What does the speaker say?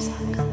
Sarkar.